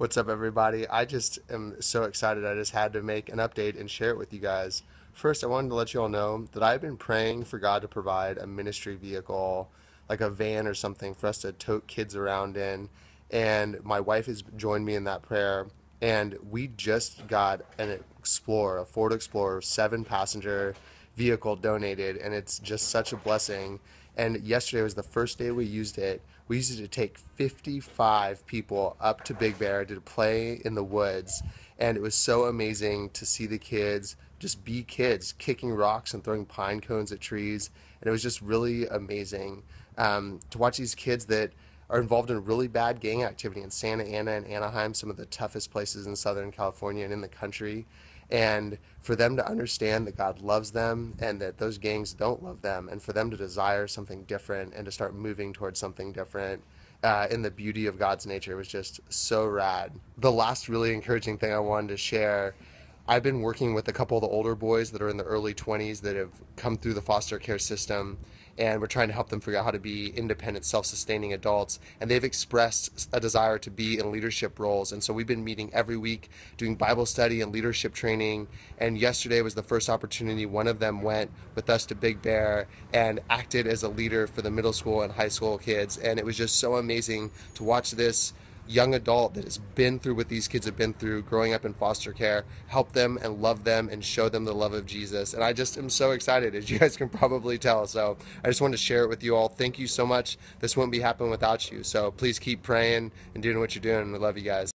What's up, everybody? I just am so excited. I just had to make an update and share it with you guys. First, I wanted to let you all know that I've been praying for God to provide a ministry vehicle, like a van or something, for us to tote kids around in. And my wife has joined me in that prayer. And we just got an Explorer, a Ford Explorer, seven passenger vehicle donated. And it's just such a blessing. And yesterday was the first day we used it. We used it to take 55 people up to Big Bear to play in the woods. And it was so amazing to see the kids just be kids, kicking rocks and throwing pine cones at trees. And it was just really amazing um, to watch these kids that are involved in really bad gang activity in Santa Ana and Anaheim, some of the toughest places in Southern California and in the country and for them to understand that God loves them and that those gangs don't love them, and for them to desire something different and to start moving towards something different. Uh, in the beauty of God's nature was just so rad. The last really encouraging thing I wanted to share I've been working with a couple of the older boys that are in the early 20s that have come through the foster care system, and we're trying to help them figure out how to be independent, self sustaining adults. And they've expressed a desire to be in leadership roles. And so we've been meeting every week doing Bible study and leadership training. And yesterday was the first opportunity. One of them went with us to Big Bear and acted as a leader for the middle school and high school kids. And it was just so amazing to watch this young adult that has been through what these kids have been through growing up in foster care, help them and love them and show them the love of Jesus. And I just am so excited, as you guys can probably tell. So I just wanted to share it with you all. Thank you so much. This wouldn't be happening without you. So please keep praying and doing what you're doing. We love you guys.